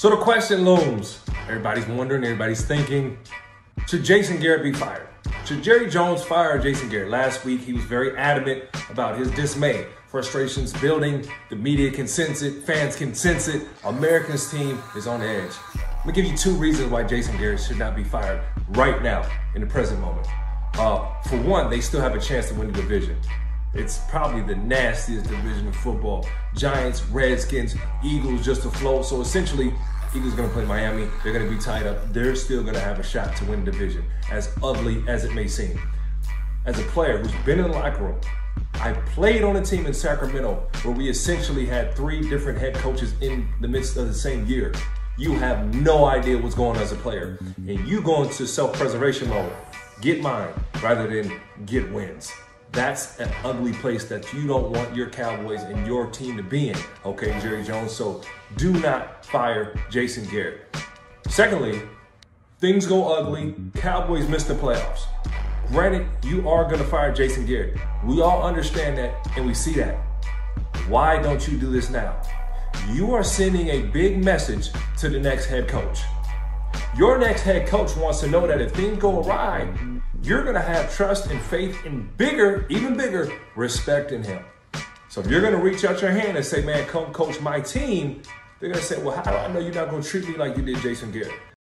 So the question looms. Everybody's wondering, everybody's thinking, should Jason Garrett be fired? Should Jerry Jones fire Jason Garrett? Last week, he was very adamant about his dismay. Frustrations building, the media can sense it, fans can sense it. America's team is on edge. Let me give you two reasons why Jason Garrett should not be fired right now in the present moment. Uh, for one, they still have a chance to win the division. It's probably the nastiest division of football. Giants, Redskins, Eagles just afloat. So essentially, Eagles going to play Miami. They're going to be tied up. They're still going to have a shot to win division, as ugly as it may seem. As a player who's been in the locker room, I played on a team in Sacramento where we essentially had three different head coaches in the midst of the same year. You have no idea what's going on as a player, and you go into self-preservation mode. Get mine rather than get wins. That's an ugly place that you don't want your Cowboys and your team to be in, okay, Jerry Jones? So do not fire Jason Garrett. Secondly, things go ugly. Cowboys miss the playoffs. Granted, you are going to fire Jason Garrett. We all understand that and we see that. Why don't you do this now? You are sending a big message to the next head coach. Your next head coach wants to know that if things go awry, you're going to have trust and faith and bigger, even bigger, respect in him. So if you're going to reach out your hand and say, man, come coach my team, they're going to say, well, how do I know you're not going to treat me like you did Jason Garrett?